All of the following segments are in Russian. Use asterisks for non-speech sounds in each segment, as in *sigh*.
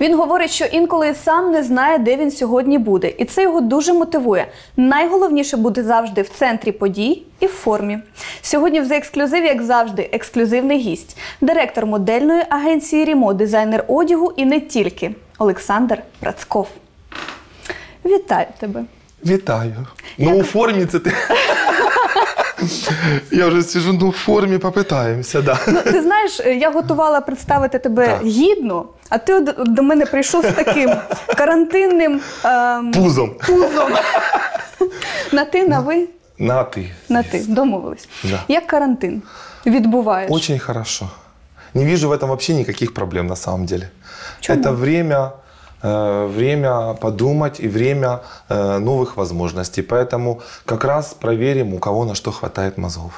Він говорить, що інколи сам не знає, де він сьогодні буде, і це його дуже мотивує. Найголовніше бути завжди в центрі подій і в формі. Сьогодні в за ексклюзиві, як завжди, ексклюзивний гість, директор модельної агенції Рімо, дизайнер одягу і не тільки Олександр Працков. Вітаю тебе! Вітаю. Ну, у формі це ти. Я вже сижу, ну в формі попитаємося, да. Ну, ти знаєш, я готувала представити тебе Так. гідно, а ти до мене прийшов з таким карантинним ем, Пузом. пузом. На ти, на ви, На ти. на ти. Домовились. Да. Як карантин відбуваєш? Очень хорошо. Не вижу в этом вообще никаких проблем на самом деле. Чему? Это время, время подумать и время э, новых возможностей. Поэтому как раз проверим, у кого на что хватает мозгов.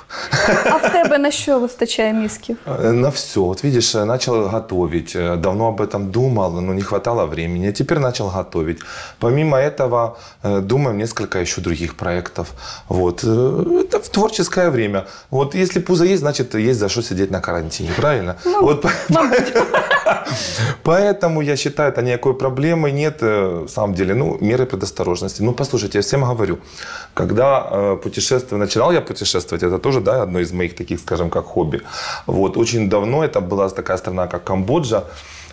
А в тебе на що вистачає мізків? Э, На все. Вот видишь, э, начал готовить. Э, Давно об этом думал, но не хватало времени. А теперь начал готовить. Помимо этого, э, думаем несколько еще других проектов. Вот. Э, Это в творческое время. Вот если пузо есть, значит, есть за что сидеть на карантине. Правильно? вот, по- *laughs* Поэтому я считаю, это никакой проблемы нет. э, В самом деле, ну, меры предосторожности. Ну, послушайте, я всем говорю, когда э, путешествие, начинал я путешествовать, это тоже, да, одно из моих таких, скажем, как хобби. Вот, очень давно это была такая страна, как Камбоджа.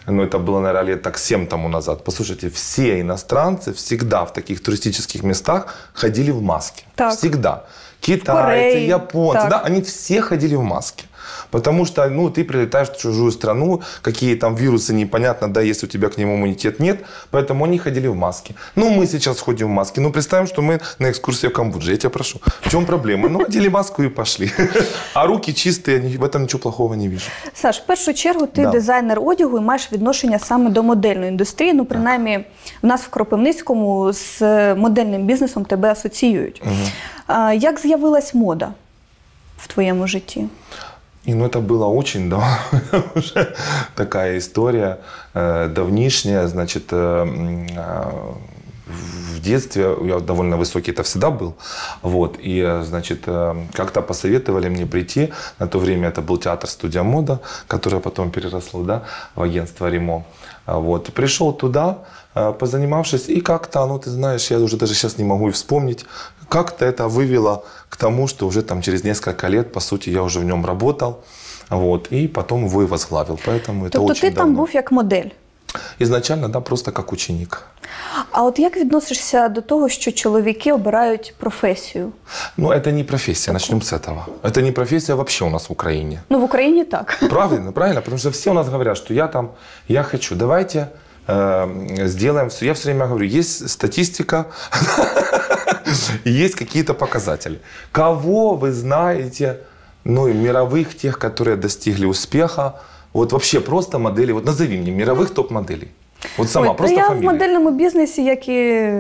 Ну, это было, наверное, лет так 7 тому назад. Послушайте, все иностранцы всегда в таких туристических местах ходили в маске. Так. Всегда. Китайцы, Корее, японцы, так. да, они все ходили в маске. Потому что, ну, ты прилетаешь в чужую страну, какие там вирусы, непонятно, да, если у тебя к ним иммунитет нет, поэтому они ходили в маске. Ну, мы сейчас ходим в маске, ну, представим, что мы на экскурсии в Камбодже, я тебя прошу. В чем проблема? Ну, одели маску и пошли. *laughs* А руки чистые, в этом ничего плохого не вижу. Саш, в першу чергу ти Да. дизайнер одягу і маєш відношення саме до модельної індустрії. Ну, принаймні, в нас в Кропивницькому з е, модельним бізнесом тебе асоціюють. А, як з'явилась мода в твоєму житті? И ну, это было очень давно, *laughs* уже такая история э, давнишняя, значит, э, э, в детстве я довольно высокий это всегда был, вот, и, э, значит, э, как-то посоветовали мне прийти, на то время это был театр «Студия мода», которое потом переросло, да, в агентство «Римо», А вот, пришел туда, э, позанимавшись, и как-то, ну, ты знаешь, я уже даже сейчас не могу и вспомнить, как-то это вывело к тому, что уже там через несколько лет, по сути, я уже в нем работал, вот, и потом его и возглавил, поэтому это Тобто очень ти там давно. був як модель. Изначально, да, просто как ученик. А от як відносишся до того, що чоловіки обирають професію? Ну, это не профессия, начнем с этого. Это не профессия вообще у нас в Украине. Ну, в Україні так. Правильно, правильно, потому что все у нас говорят, что я там, я хочу, давайте э, сделаем все. Я все время говорю, есть статистика, *laughs* есть какие-то показатели. Кого вы знаете, ну, и мировых тех, которые достигли успеха, вот вообще просто модели, вот назови мне мировых топ-моделей. Вот сама, Ой, просто та я фамилия. в модельному бізнесі, як і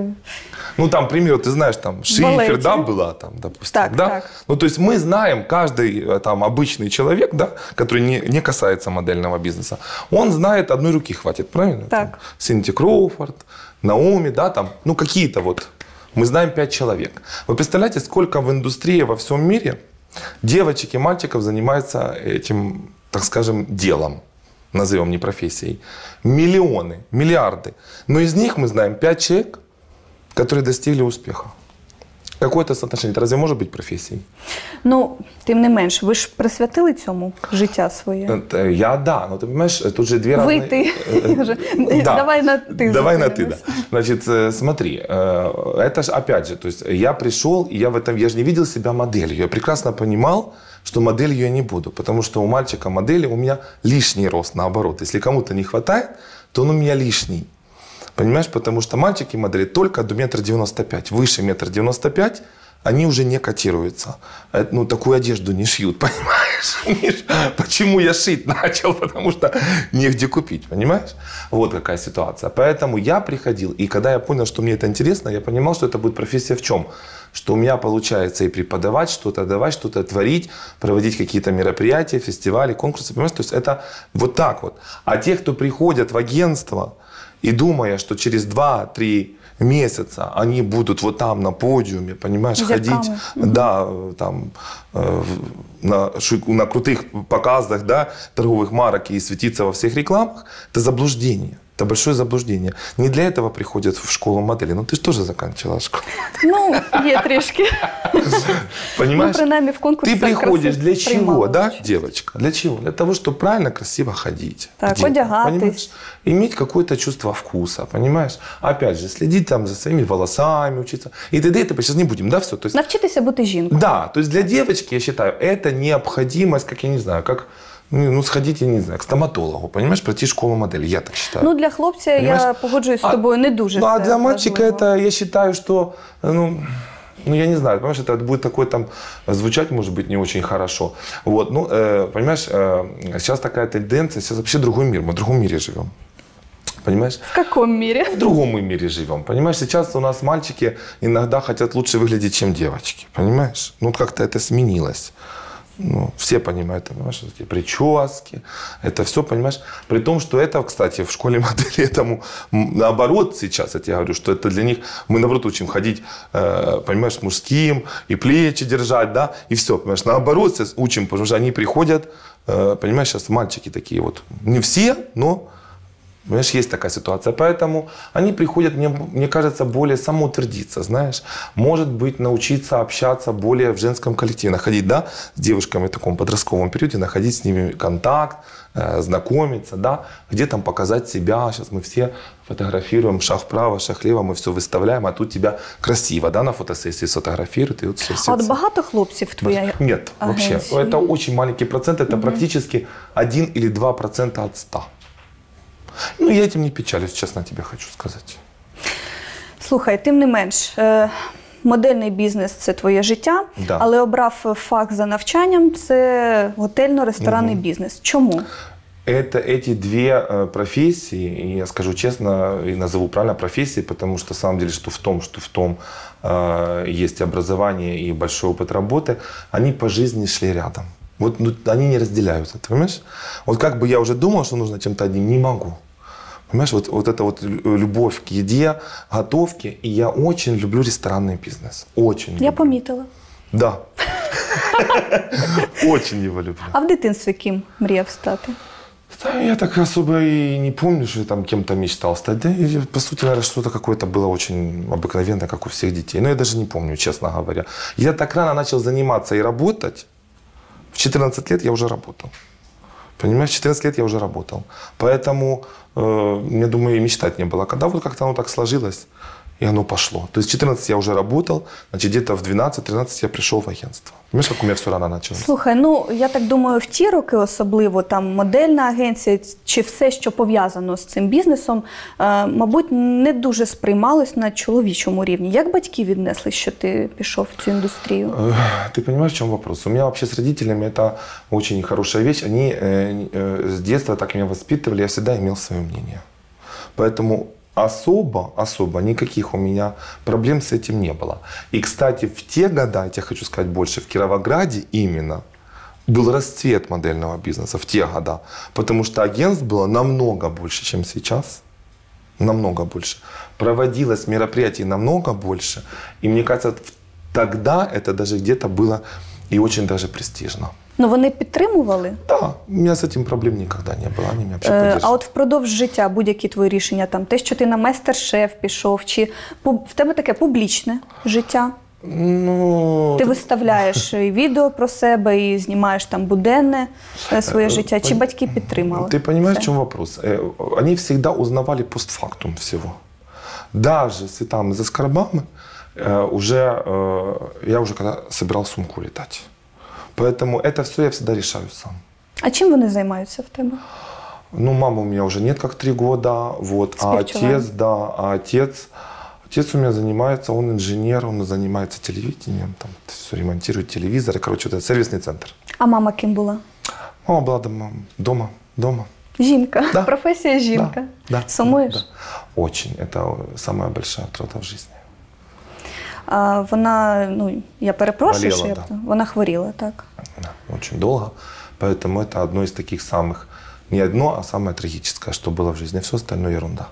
Ну, там, к примеру, ты знаешь, там, Шифер, балете. да, была там, допустим, Так, да? так. Ну, то есть мы знаем, каждый э, там обычный человек, да, который не, не касается модельного бизнеса, он знает, одной руки хватит, правильно? Так. Там, Синти Кроуфорд, Наоми, да, там, ну, какие-то вот. Мы знаем пять человек. Вы представляете, сколько в индустрии во всем мире девочек и мальчиков занимается этим, так скажем, делом? Назовем не профессией. Миллионы, миллиарды. Но из них мы знаем пять человек, которые достигли успеха. Какое-то соотношение. Это разве может быть профессией? ну, тим не менш, ви ж присвятили цьому життя своє. Это Я да, но ты понимаешь, тут же две Вы, разные... ты. Э, *laughs* Уже. да. Давай на ты Давай на ты, да. *laughs* Значит, э, смотри, э, это же опять же, то есть я пришел, и я в этом, я же не видел себя моделью. Я прекрасно понимал, что моделью я не буду, потому что у мальчика модели у меня лишний рост, наоборот. Если кому-то не хватает, то он у меня лишний. Понимаешь, потому что мальчики модели только до метра девяносто пять. Выше метр девяносто пять они уже не котируются. Э, Ну, такую одежду не шьют, *laughs* понимаешь? Миш? Почему я шить начал? Потому что негде купить, понимаешь? Вот какая ситуация. Поэтому я приходил, и когда я понял, что мне это интересно, я понимал, что это будет профессия в чем? Что у меня получается и преподавать, что-то давать, что-то творить, проводить какие-то мероприятия, фестивали, конкурсы, понимаешь? То есть это вот так вот. А те, кто приходят в агентство, и думая, что через 2-3 месяца они будут вот там на подиуме, понимаешь, Зеркалы. ходить, да, э, там э, на, на крутых показах, да, торговых марок и светиться во всех рекламах, это заблуждение. Это большое заблуждение. Не для этого приходят в школу модели. Ну, ты же тоже заканчивала школу. Ну, є трішки. Понимаешь? Ну, принаймні, в конкурсах Ты приходишь краси для чего, приймала да, участь. девочка? Для чего? Для того, чтобы правильно, красиво ходить. Так, Где-то, одягатись. понимаешь? Иметь какое-то чувство вкуса, понимаешь? Опять же, следить там за своими волосами, учиться. И т.д. и т.п. Сейчас не будем, да, все? То есть, Навчитися бути жінкою. да, то есть для девочки, я считаю, это необходимость, как я не знаю, как ну, ну, сходить, я не знаю, к стоматологу, понимаешь, пройти школу модели, я так считаю. Ну, для хлопця я Понимаешь? погоджуюсь з А- тобою не дуже. Ну, а для мальчика важливо. это, я считаю, что, ну, ну, я не знаю, понимаешь, это будет такое там, звучать, может быть, не очень хорошо. Вот, ну, э, понимаешь, э, сейчас такая тенденция, сейчас вообще другой мир, мы в другом мире живем. Понимаешь? В якому мірі? В другом мы мире живем. Понимаешь, сейчас у нас мальчики иногда хотят лучше выглядеть, чем девочки. Понимаешь? Ну, как-то это сменилось. Ну, все понимают, понимаешь, эти прически, это все, понимаешь. При том, что это, кстати, в школе *laughs* модели этому наоборот сейчас, я тебе говорю, что это для них, мы наоборот учим ходить, э, понимаешь, мужским, и плечи держать, да, и все, понимаешь. Наоборот сейчас учим, потому что они приходят, э, понимаешь, сейчас мальчики такие вот, не все, но Понимаешь, есть такая ситуация. Поэтому они приходят, мне, мне кажется, более самоутвердиться, знаешь. Может быть, научиться общаться более в женском коллективе. Находить, да, с девушками в таком подростковом периоде, находить с ними контакт, э, знакомиться, да. Где там показать себя. Сейчас мы все фотографируем шаг вправо, шаг влево, мы все выставляем, а тут тебя красиво, да, на фотосессии сфотографируют, и вот все, все. А от багато хлопців в твоїй Нет, вообще. агенції? Это очень маленький процент. Это практически 1 или 2 процента от 100. Ну, я этим не печалюсь, честно тебе хочу сказать. Слухай, тим не менш, е, модельний бізнес це твоє життя, Да. але обрав фах за навчанням це готельно-ресторанний бізнес. Чому? Это эти две э, профессии, и я скажу честно, и назову правильно профессии, потому что, на самом деле, что в том, что в том э, есть образование и большой опыт работы, они по жизни шли рядом. Вот ну, они не разделяются, ты понимаешь? Вот как бы я уже думал, что нужно чем-то одним, не могу. Понимаешь, вот, вот эта вот лю- любовь к еде, готовке, и я очень люблю ресторанный бизнес. Очень Я люблю. помітила. Да. *laughs* Очень его люблю. А в дитинстві ким мріяв стати? Да, я так особо и не помню, что я там кем-то мечтал стать. Да, и, по сути, наверное, что-то какое-то было очень обыкновенное, как у всех детей. Но я даже не помню, честно говоря. Я так рано начал заниматься и работать. В 14 лет я уже работал. Понимаешь, в 14 лет я уже работал. Поэтому, э, я думаю, и мечтать не было. Когда вот как-то оно так сложилось, и оно пошло. То есть в 14 я уже работал, значит, где-то в 12-13 я пришел в агентство. Понимаешь, как у меня все рано началось? Слухай, ну я так думаю, в ті роки особливо там модельна агенція чи все, що пов'язано з цим бізнесом, е, мабуть, не дуже сприймалось на чоловічому рівні. Як батьки віднесли, що ти пішов в цю індустрію? Э, Ты понимаешь, в чем вопрос? У меня вообще с родителями это очень хорошая вещь. Они э, э, с детства так меня воспитывали, я всегда имел свое мнение. Поэтому особо, особо никаких у меня проблем с этим не было. И, кстати, в те года, я хочу сказать больше, в Кировограде именно был расцвет модельного бизнеса в те года. Потому что агентств было намного больше, чем сейчас. Намного больше. Проводилось мероприятий намного больше. И мне кажется, тогда это даже где-то было и очень даже престижно. Ну вони підтримували. Да, у меня с этим проблем никогда не было. Они меня вообще Е, а поддерживали. от впродовж життя будь-які твої рішення, там те, що ти на майстер-шеф пішов, чи пу- в тебе таке публічне життя. Ну, Ти виставляєш і відео про себе і знімаєш там буденне е, своє життя. Чи батьки підтримали? Ты понимаешь, це? в чем вопрос? Э, Они всегда узнавали постфактум всего. Даже с цветами за скорбами э, уже, э, я уже когда собирал сумку летать. Поэтому это все я всегда решаю сам. А чим вони займаються в тебе? Ну, мама у меня уже нет как три года, вот, а Співчуваю. отец, да, а отец, отец у меня занимается, он инженер, он занимается телевидением, там все ремонтирует телевизоры, короче, вот это сервисный центр. А мама ким була? Мама была дома, дома, дома. Жінка. Да. Професія жінка. Да, да, Сумуєш? да. Очень. Это самая большая трата в жизни. А вона, ну я перепрошую, Боліла, що я да. вона хворіла, так. Да, очень долго. Поэтому это одно из таких самых, не одно, а самое трагическое, что было в жизни. Все остальное ерунда.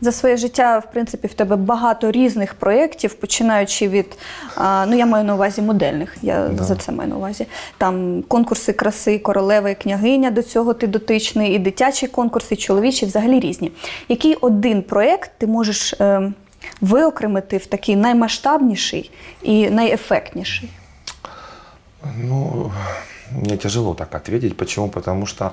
За своє життя, в принципі, в тебе багато різних проєктів, починаючи від, а, ну я маю на увазі модельних, я Да. за це маю на увазі. Там конкурси краси, королева і княгиня, до цього ти дотичний, і дитячі конкурси, і чоловічі, взагалі різні. Який один проєкт ти можеш е, виокремити в такий наймасштабніший і найефектніший? Ну, мне тяжело так ответить. Почему? Потому что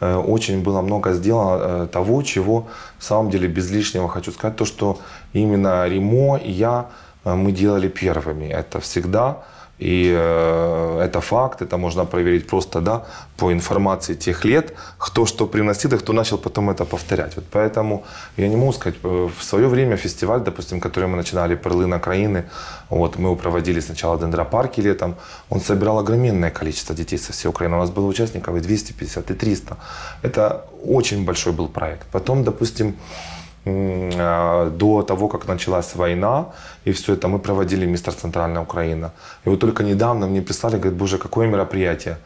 э, очень было много сделано э, того, чего, в самом деле, без лишнего хочу сказать, то, что именно Римо и я, э, мы делали первыми. Это всегда. и э, это факт, это можно проверить просто да, по информации тех лет, кто что приносил и кто начал потом это повторять. Вот поэтому я не могу сказать, э, в свое время фестиваль, допустим, который мы начинали «Перлина краины», вот, мы его проводили сначала в Дендропарке летом, он собирал огроменное количество детей со всей Украины. У нас было участников и 250, и 300. Это очень большой был проект. Потом, допустим, до того, как началась война, и все это мы проводили мистер Центральная Украина. И вот только недавно мне прислали, говорят, боже, какое мероприятие.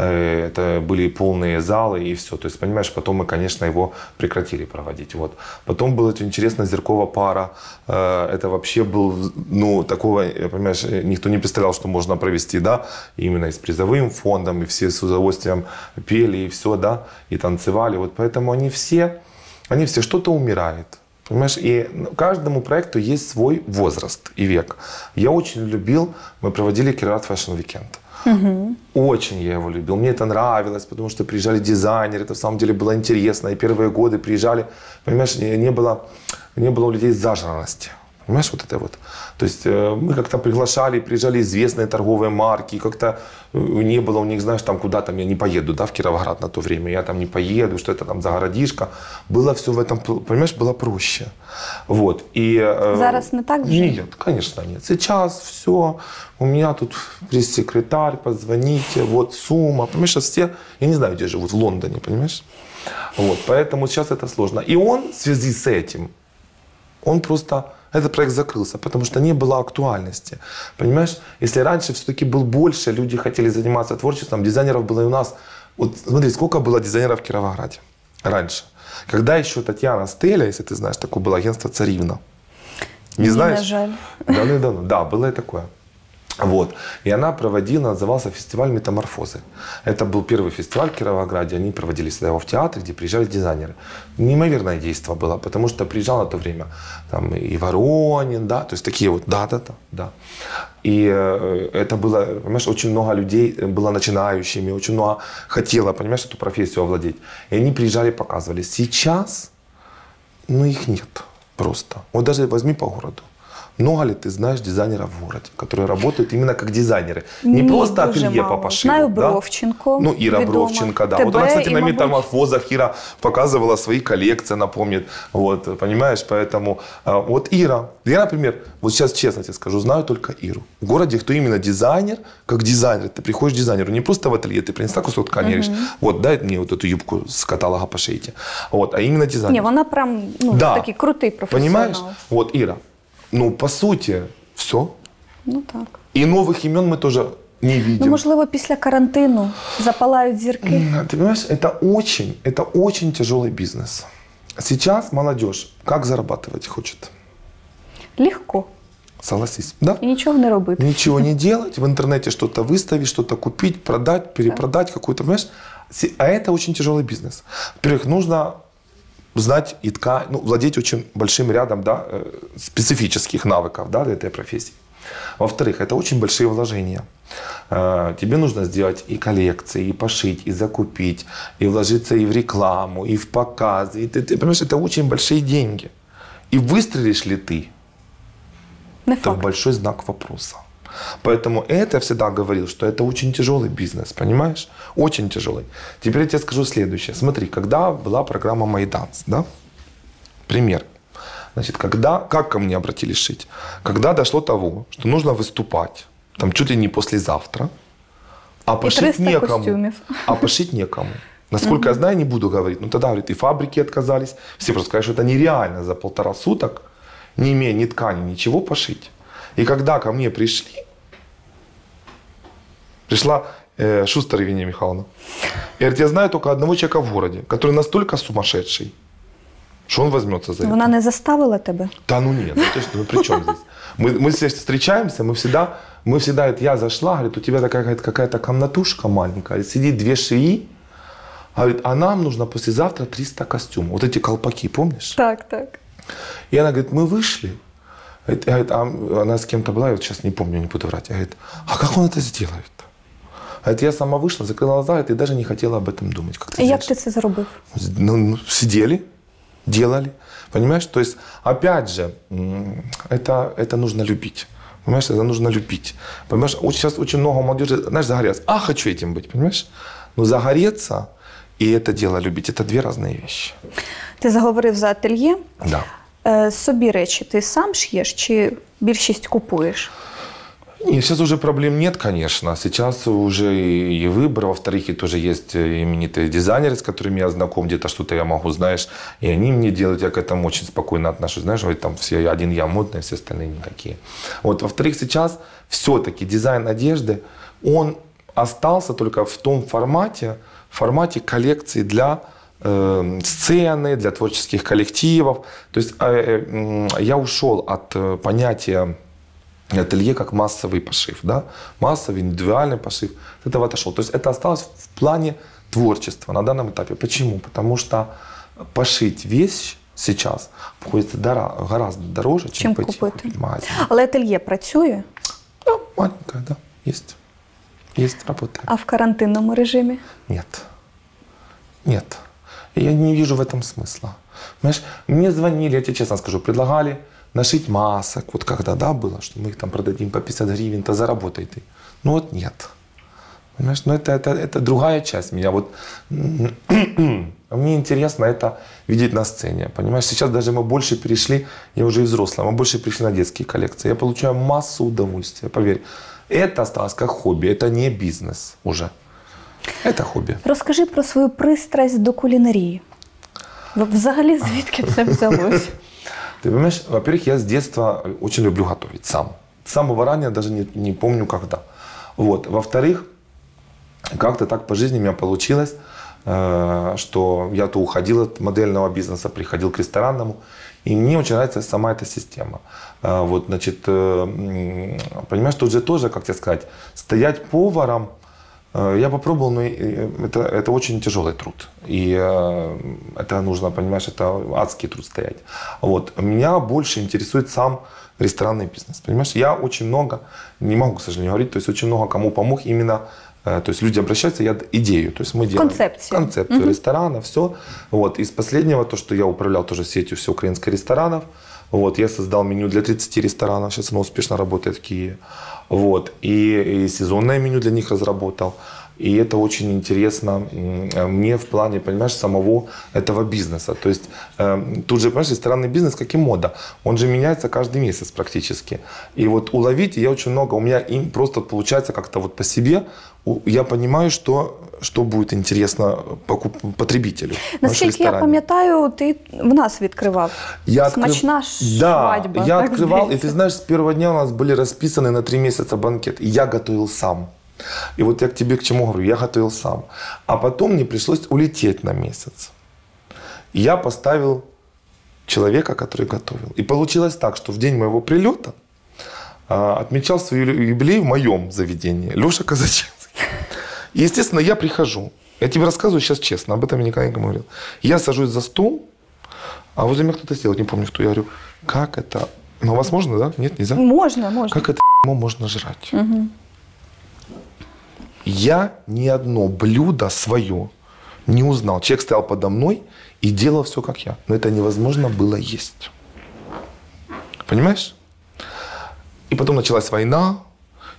Э, Это были полные залы и все. То есть, понимаешь, потом мы, конечно, его прекратили проводить. Вот. Потом была очень интересная Зеркова пара. Э, Это вообще был, ну, такого, понимаешь, никто не представлял, что можно провести, да, именно и с призовым фондом, и все с удовольствием пели, и все, да, и танцевали. Вот поэтому они все, они все, что-то умирает. Понимаешь, и каждому проекту есть свой возраст и век. Я очень любил, мы проводили Кироват Fashion Weekend. Очень я его любил. Мне это нравилось, потому что приезжали дизайнеры, это в самом деле было интересно. И первые годы приезжали, понимаешь, не, не было, не было у людей зажранности. Понимаешь, вот это вот. То есть э, мы как-то приглашали, приезжали известные торговые марки, как-то э, не было у них, знаешь, там куда там я не поеду, да, в Кировоград на то время, я там не поеду, что это там за городишко. Было все в этом, понимаешь, было проще. Вот. И, э, Зараз не так же? Нет, конечно нет. Сейчас все, у меня тут пресс-секретарь, позвоните, вот сумма. Понимаешь, сейчас все, я не знаю, где живут, в Лондоне, понимаешь? Вот, поэтому сейчас это сложно. И он в связи с этим, он просто, этот проект закрылся, потому что не было актуальности. Понимаешь, если раньше все-таки был больше, люди хотели заниматься творчеством, дизайнеров было и у нас. Вот смотри, сколько было дизайнеров в Кировограде раньше. Когда еще Татьяна Стеля, если ты знаешь, такое было агентство «Царівна». Не Ні, знаешь? на жаль. Давно-давно. Да, было и такое. Вот. И она проводила, назывался фестиваль «Метаморфозы». Это был первый фестиваль в Кировограде. Они проводили всегда его в театре, где приезжали дизайнеры. Неимоверное действие было, потому что приезжал на то время там и Воронин, да, то есть такие вот, да-да-да, да. И э, это было, понимаешь, очень много людей было начинающими, очень много хотело, понимаешь, эту профессию овладеть. И они приезжали, показывали. Сейчас, ну, их нет просто. Вот даже возьми по городу. Много ли ты знаешь дизайнеров в городе, которые работают именно как дизайнеры? Не Ні, просто дуже ателье по мало. пошиву. Знаю да? Бровченко, Ну, Ира відома. Бровченко, да. ТБ вот она, кстати, і, на мабуть, метаморфозах Ира показывала свои коллекции, она помнит. Вот, понимаешь, поэтому а, вот Ира. Я, например, вот сейчас честно тебе скажу, знаю только Иру. В городе, кто именно дизайнер, как дизайнер, ты приходишь к дизайнеру, не просто в ателье, ты принесла кусок ткани, говоришь, вот, дай мне вот эту юбку с каталога пошейте. Вот, а именно дизайнер. Ні, вона прям ну, Да. такий крутий професіонал. Понимаешь? Вот, Ира, ну, по сути, все. Ну так. И новых имен мы тоже не видим. Ну, можливо, після карантину запалають зірки. М, Ты понимаешь, это очень, это очень тяжелый бизнес. Сейчас молодежь как зарабатывать хочет? Легко. Согласись, да? І нічого не робити. Ничего не делать, *laughs* в интернете что-то выставить, что-то купить, продать, перепродать какую-то, понимаешь? Се- А это очень тяжелый бизнес. Во-первых, нужно знать и ткань, ну, владеть очень большим рядом да, э, специфических навыков да, для этой профессии. Во-вторых, это очень большие вложения. Э, Тебе нужно сделать и коллекции, и пошить, и закупить, и вложиться и в рекламу, и в показы. И ты, ты понимаешь, это очень большие деньги. И выстрелишь ли ты, Не это факт. большой знак вопроса. Поэтому это я всегда говорил, что это очень тяжелый бизнес, понимаешь? Очень тяжелый. Теперь я тебе скажу следующее. Смотри, когда была программа «Майданс», да? Пример. Значит, когда, как ко мне обратились шить? Когда дошло того, что нужно выступать, там чуть ли не послезавтра, а пошить 300 некому. костюмов. А пошить некому. Насколько я знаю, не буду говорить. Ну тогда, говорит, и фабрики отказались. Все просто сказали, что это нереально за полтора суток, не имея ни ткани, ничего пошить. И когда ко мне пришли, пришла э, Шустер Евгения Михайловна. И говорит, я знаю только одного человека в городе, который настолько сумасшедший, Что он возьмется за это? Вона не заставила тебе? Да ну нет, ну ты что, ну при чем здесь? Мы, мы здесь встречаемся, мы всегда, мы всегда, говорит, я зашла, говорит, у тебя такая какая-то комнатушка маленькая, говорит, сидит две шеи, говорит, а нам нужно послезавтра 300 костюмов. Вот эти колпаки, помнишь? Так, так. И она говорит, мы вышли, говорит, а она с кем-то была, я вот сейчас не помню, не буду врать, говорит, а как он это сделает? Говорит, я сама вышла, закрыла глаза, и даже не хотела об этом думать. Как ты як ти це зробив? Ну, ну, сидели, делали. Понимаешь? То есть, опять же, это, это нужно любить. Понимаешь, это нужно любить. Понимаешь, сейчас очень много молодежи, знаешь, загорятся. А, хочу этим быть, понимаешь? Но загореться и это дело любить, это две разные вещи. Ти заговорив за ательє. Да. Е, собі речі ти сам ш'єш чи більшість купуєш? И сейчас уже проблем нет, конечно. Сейчас уже и и выбор. Во-вторых, и тоже есть э, именитые дизайнеры, с которыми я знаком. Где-то что-то я могу, знаешь, и они мне делают. Я к этому очень спокойно отношусь. Знаешь, вот там все один я модный, все остальные не такие. Вот. Во-вторых, сейчас все-таки дизайн одежды, он остался только в том формате, в формате коллекции для э, сцены, для творческих коллективов. То есть э, э, м, я ушел от э, понятия ателье как массовый пошив, да? массовый, индивидуальный пошив. От этого отошел. То есть это осталось в плане творчества на данном этапе. Почему? Потому что пошить вещь сейчас обходится дора- гораздо дороже, чем, Чим пойти купити. купить в магазин. Але ательє працює, Да, маленькая, да, есть. Есть, работает. а в карантинному режимі? Нет. Нет. Я не вижу в этом смысла. Понимаешь, мне звонили, я тебе честно скажу, предлагали нашить масок. Вот когда, да, было, что мы их там продадим по 50 гривен, то заработай ты. Ну вот нет. Понимаешь, ну это, это, это другая часть меня. Вот *clears throat* мне интересно это видеть на сцене. Понимаешь, сейчас даже мы больше перешли, я уже взрослый, мы больше перешли на детские коллекции. Я получаю массу удовольствия, поверь. Это осталось как хобби, это не бизнес уже. Это хобби. Розкажи про свою пристрасть до кулінарії. В- Взагалі, звідки це взялось? *laughs* Ты понимаешь, во-первых, я с детства очень люблю готовить сам. С самого ранее даже не, не помню когда. Вот. Во-вторых, как-то так по жизни у меня получилось, э, что я то уходил от модельного бизнеса, приходил к ресторанному. И мне очень нравится сама эта система. Э, Вот, значит, э, м, понимаешь, тут же тоже, как тебе сказать, стоять поваром, Э, я попробовал, но э, это, это очень тяжелый труд. И э, это нужно, понимаешь, это адский труд стоять. Вот. Меня больше интересует сам ресторанный бизнес. Понимаешь, я очень много, не могу, к сожалению, говорить, то есть очень много кому помог именно э, то есть люди обращаются, я идею, то есть мы делаем Концепцию. концепцию ресторана, все. Вот из последнего то, что я управлял тоже сетью всеукраинской ресторанов, вот я создал меню для 30 ресторанов, сейчас оно успешно работает в Киеве, вот и, и сезонное меню для них разработал. И это очень интересно м, э, мне в плане, понимаешь, самого этого бизнеса. То есть э, тут же, понимаешь, ресторанный бизнес, как и мода. Он же меняется каждый месяц практически. И вот уловить, я очень много, у меня им просто получается как-то вот по себе, у- я понимаю, что, что будет интересно покуп- потребителю. в нашем Наскільки я ресторане. пам'ятаю, ти в нас відкривав. Я открыв- Смачна Да, свадьба. я так открывал, и здається. ты знаешь, с первого дня у нас были расписаны на три месяца банкет, и я готовил сам. И вот я к тебе к чему говорю, я готовил сам. А потом мне пришлось улететь на месяц. И я поставил человека, который готовил. И получилось так, что в день моего прилета а, отмечал свой юбилей в моем заведении Леша Казаченский. И, естественно, я прихожу. Я тебе рассказываю сейчас честно, об этом я никогда не говорил. Я сажусь за стол, а возле меня кто-то сел, не помню кто. Я говорю, как это? Ну, у вас можно, да? Нет, нельзя? Можна, можна. Как это можно жрать? Я ни одно блюдо свое не узнал. Человек стоял подо мной и делал все, как я. Но это невозможно было есть. Понимаешь? И потом началась война.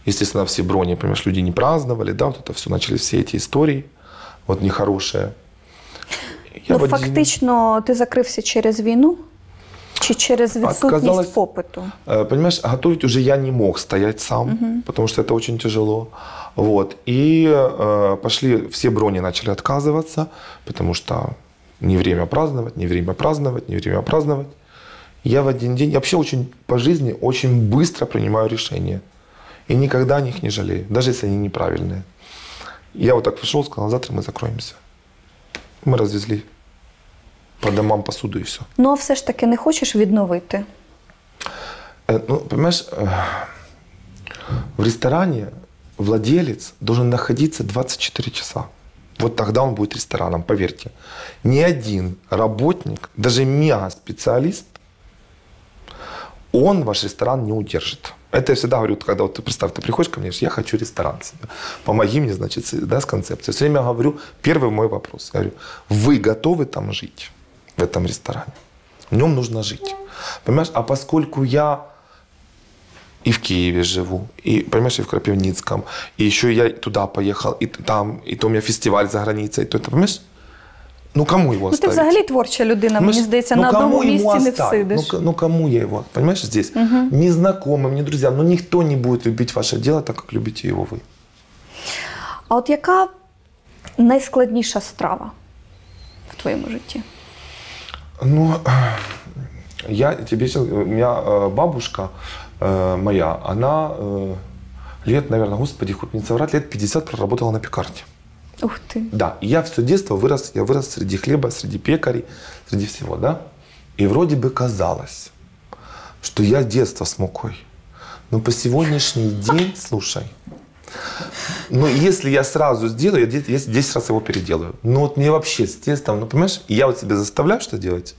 Естественно, все брони, понимаешь, люди не праздновали, да, вот это все, начались все эти истории, вот нехорошие. Я Ну, один- фактично, ти закрився через війну чи через Отказалась. попиту? Э, Понимаешь, готовить уже я не мог стоять сам, потому что это очень тяжело. Вот. И э, пошли, все брони начали отказываться, потому что не время праздновать, не время праздновать, не время праздновать. Я в один день, я вообще очень по жизни очень быстро принимаю решения. И никогда о них не жалею, даже если они неправильные. Я вот так пришел, сказал, завтра мы закроемся. Мы развезли по домам посуду и все. Ну а все ж таки не хочеш відновити? Ну, понимаешь, в ресторане владелец должен находиться 24 часа. Вот тогда он будет рестораном, поверьте. Ни один работник, даже мега-специалист, он ваш ресторан не удержит. Это я всегда говорю, когда вот ты представь, ты приходишь ко мне, я хочу ресторан себе. Помоги мне, значит, да, с концепцией. Все время говорю, первый мой вопрос. Я говорю, вы готовы там жить, в этом ресторане? В нем нужно жить. Понимаешь, а поскольку я и в Киеве живу, и, понимаешь, и в Крапивницком, и еще я туда поехал, и там, и то у меня фестиваль за границей, то это, понимаешь, ну кому его Ну ти оставить? взагалі творча людина, Мы мені ж- здається, ну, на кому одному ему місці не оставить? Ну, всидиш. к- ну, кому я его, понимаешь, здесь? Ни знакомым, ни друзьям, ну никто не будет любить ваше дело так, как любите его вы. А от яка найскладніша страва в твоєму житті? Ну, я тебе сейчас, у меня э, бабушка э, моя, она э, лет, наверное, господи, хоть не соврать, лет 50 проработала на пекарне. Ух ти. Да, я все детство вырос, я вырос среди хлеба, среди пекарей, среди всего, да. И вроде бы казалось, что я детство с мукой. Но по сегодняшний день, слушай, ну если я сразу сделаю, я 10, я 10 раз его переделаю. Ну вот мне вообще с тестом, ну понимаешь, я вот себя заставляю что делать,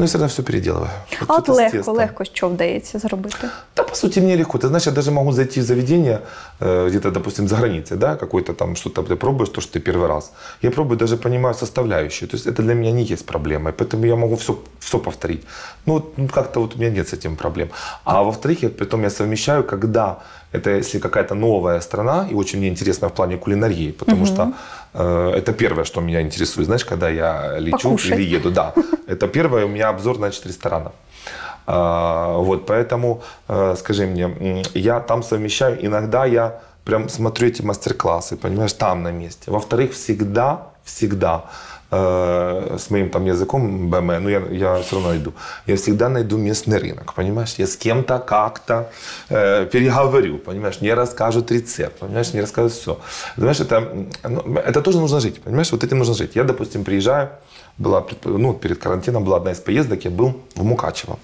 ну я всегда все переделываю. А от с легко, легко що вдається зробити? Да, по сути, мне легко. Ты знаешь, я даже могу зайти в заведение, э, где-то, допустим, за границей, да, какой-то там что-то ты пробуешь, то, что ты первый раз. Я пробую, даже понимаю составляющие. То есть это для меня не есть проблемой, поэтому я могу все, все повторить. Ну, вот, ну, как-то вот у меня нет с этим проблем. А во-вторых, я, потом я совмещаю, когда это если какая-то новая страна, и очень мне интересно в плане кулинарии, потому что э, это первое, что меня интересует, знаешь, когда я лечу Покушать. или еду, да. Это первое, у меня обзор, значит, ресторанов. А, Вот, поэтому, э, скажи мне, я там совмещаю, иногда я прям смотрю эти мастер-классы, понимаешь, там на месте. Во-вторых, всегда, всегда с моим там языком БМ, ну я, я все равно найду, я всегда найду местный рынок, понимаешь, я с кем-то как-то э, переговорю, понимаешь, мне расскажут рецепт, понимаешь, мне расскажут все. Знаешь, это, ну, это тоже нужно жить, понимаешь, вот этим нужно жить. Я, допустим, приезжаю, была, ну, перед карантином была одна из поездок, я был в Мукачево,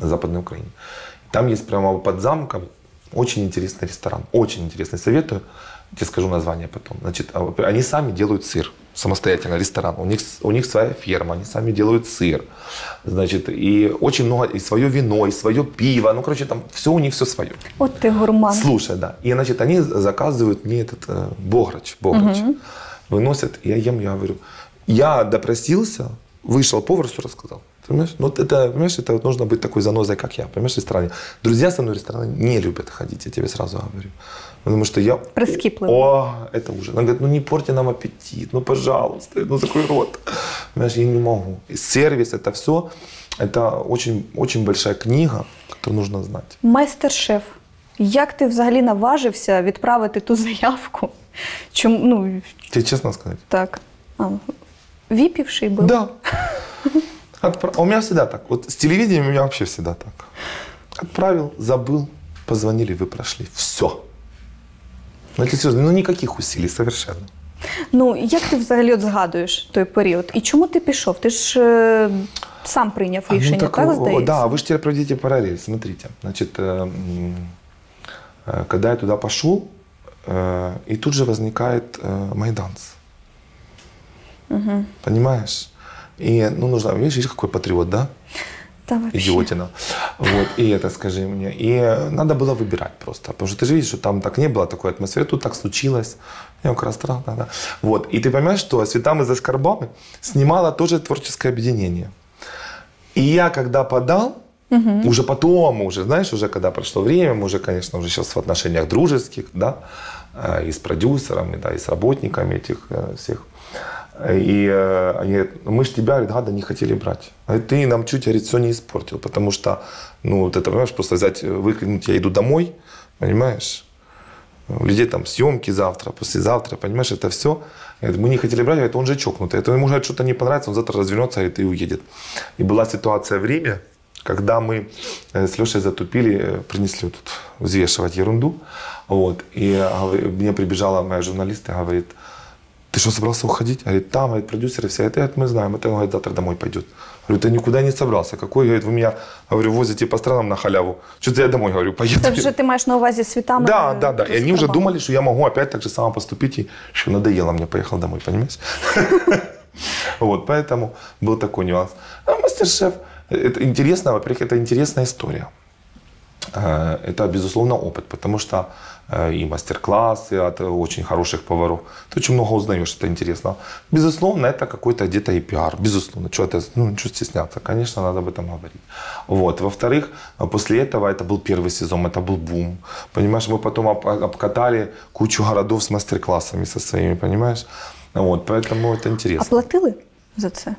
Западной Украине. Там есть прямо под замком очень интересный ресторан. Очень интересный. Советую. Тебе скажу название потом. Значит, а, они сами делают сыр самостоятельно, ресторан. У них, у них своя ферма, они сами делают сыр. Значит, и очень много, и свое вино, и свое пиво. Ну, короче, там все у них все свое. От ти гурман. Слушай, да. И, значит, они заказывают мне этот э, бограч, бограч. Выносят, я ем, я говорю, я допросился, вышел, повар все рассказал. Ты Понимаешь? Ну, вот это, понимаешь, это вот нужно быть такой занозой, как я. Понимаешь, в ресторане. Друзья со мной в рестораны не любят ходить, я тебе сразу говорю. Потому что я... Прискіпливо. О, это ужас. Она говорит, ну не порти нам аппетит, ну пожалуйста, ну закрой рот. Понимаешь, я не могу. И сервис, это все, это очень, очень большая книга, которую нужно знать. Майстер-шеф. Як ти взагалі наважився відправити ту заявку? Чому, ну, Тебе честно сказать? так. А, віпівший був? Да. Отпра- А У меня всегда так. Вот с телевидением у меня вообще всегда так. Отправил, забыл, позвонили, вы прошли. Все. Ну, это серьезно, ну никаких усилий совершенно. Ну, як ти взагалі от згадуєш той період? І чому ти пішов? Ти ж е, сам прийняв А, ну, рішення, так, о, здається? Да, вы же теперь проведите параллель. Смотрите, значит, э, м, э, когда я туда пошел, э, и тут же возникает э, майданц. Понимаешь? И, ну, нужно, видишь, видишь, какой патриот, да? Та вообще. идиотина. Вот, и это скажи мне. И надо было выбирать просто. Потому что ты же видишь, что там так не было такой атмосферы, тут так случилось. Я как раз странно, да. Вот. И ты понимаешь, что «Светам за скорбами» снимало тоже творческое объединение. И я когда подал, уже потом, уже, знаешь, уже когда прошло время, мы уже, конечно, уже сейчас в отношениях дружеских, да, э, и с продюсерами, да, и с работниками этих э, всех. И э, они говорят, «Ну, мы же тебя, говорит, гада, не хотели брать. Говорит, ты нам чуть, говорит, все не испортил, потому что, ну, вот это, понимаешь, просто взять, э, выкрикнуть, я иду домой, понимаешь, у людей там съемки завтра, послезавтра, понимаешь, это все. Говорит, мы не хотели брать, говорит, он же чокнутый. Это ему говорит, что-то не понравится, он завтра развернется говорит, и уедет. И была ситуация в Риме, когда мы э, с Лешей затупили, принесли тут взвешивать ерунду. Вот, и мне прибежала моя журналист и говорит, ты что, собрался уходить? Говорит, там, говорит, продюсеры все, это, это мы знаем, это, говорит, завтра домой пойдет. Говорю, ты никуда не собрался. Какой, говорит, вы меня, говорю, возите по странам на халяву. Что-то я домой, говорю, поеду. Це вже ти маєш на увазі світами? Да, е, да, да. И они уже розкривати. думали, что я могу опять так же само поступить, и что надоело мне, поехал домой, понимаешь? *laughs* Вот, поэтому был такой нюанс. А мастер-шеф, это интересно, во-первых, это интересная история. Э, Это, безусловно, опыт, потому что э, и мастер-классы от очень хороших поваров. Ты очень много узнаешь, это интересно. Безусловно, это какой-то где-то и пиар. Безусловно, что это, ну, что стесняться. Конечно, надо об этом говорить. Вот. Во-вторых, после этого это был первый сезон, это был бум. Понимаешь, мы потом об- обкатали кучу городов с мастер-классами со своими, понимаешь? Вот, поэтому это интересно. платили за це?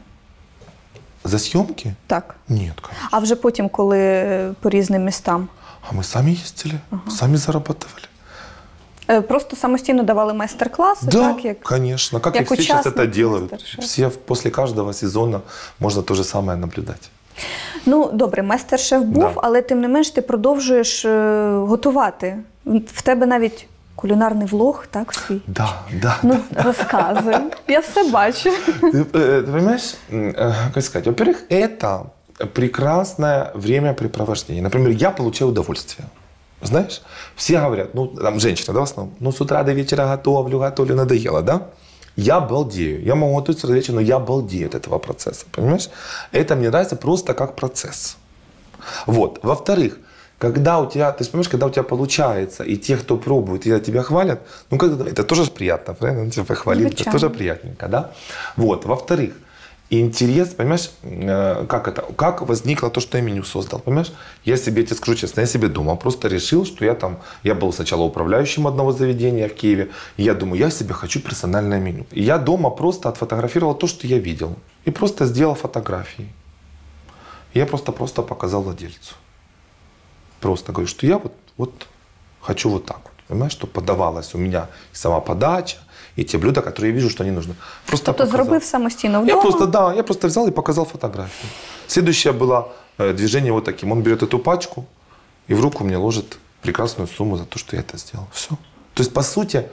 За съемки? Так. Нет, конечно. А вже потім, коли е, по різним містам. А мы сами ездили, сами зарабатывали. Е, Просто самостійно давали майстер-класи, Да, так? Як... конечно. Как как и все сейчас участник это делают. мастер-шефа. Все в- после каждого сезона можно то же самое наблюдать. Ну, добре, майстер-шеф був, Да. але тим не менш ти продовжуєш е, готувати. В тебе навіть кулінарний влог, так, свій? Да, да. Ну, розказуй. Я все бачу. Ты, э, ты понимаешь, э, как сказать, во-первых, это прекрасное времяпрепровождение. Например, я получаю удовольствие. Знаешь, все говорят, ну, там, женщины, да, в основном, ну, с утра до вечера готовлю, готовлю, надоело, да? Я балдею. Я могу готовить с утра до вечера, но я балдею от этого процесса, понимаешь? Это мне нравится просто как процесс. Вот. Во-вторых, когда у тебя, ты же понимаешь, когда у тебя получается, и те, кто пробует, и тебя хвалят, ну, как, это тоже приятно, правильно? Тебя похвалили, это тоже приятненько, да? Вот. Во-вторых, интерес, понимаешь, э, как это, как возникло то, что я меню создал, понимаешь? Я себе, тебе скажу честно, я себе думал, просто решил, что я там, я был сначала управляющим одного заведения в Киеве, и я думаю, я себе хочу персональное меню. И я дома просто отфотографировал то, что я видел, и просто сделал фотографии. Я просто-просто показал владельцу. Просто говорю, что я вот, вот хочу вот так вот. Понимаешь, что подавалась у меня и сама подача, и те блюда, которые я вижу, что они нужны. Просто Тобто показал. зробив самостійно вдома. Я просто, да, я просто взял и показал фотографию. Следующее было э, движение вот таким. Он берет эту пачку и в руку мне ложит прекрасную сумму за то, что я это сделал. Все. То есть, по сути,